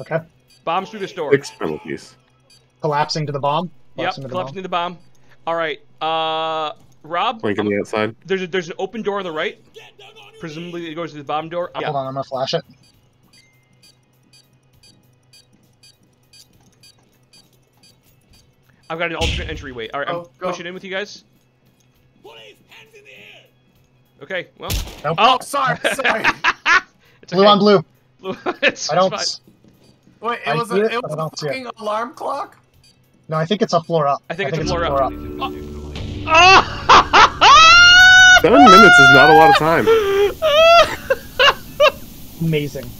Okay. Bombs through the store. Six penalties. Collapsing to the bomb. Yep, Collapsing to the collapsing to the bomb. All right, uh, Rob. Flank on the outside. there's a, there's an open door on the right. Presumably it goes to the bomb door. Yeah. Hold on, I'm gonna flash it. I've got an alternate entryway. All right, I'm Oh, go. pushing in with you guys. Okay, well. Nope. Oh, Sorry, sorry. it's Blue okay. on blue. Blue. it's, I don't. it's fine. Wait, it I was see a, it, it was a don't it. alarm clock? No, I think it's a floor up. I think it's a floor up. up. Oh! Seven minutes is not a lot of time. Amazing.